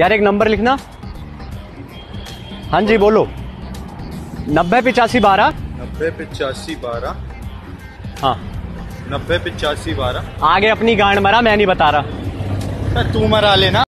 यार एक नंबर लिखना। हाँ जी बोलो। नब्बे पिचासी बारह। नब्बे पिचासी बारह। हाँ। नब्बे पिचासी बारह। आगे अपनी गांड मरा मैं नहीं बता रहा। तू मरा लेना।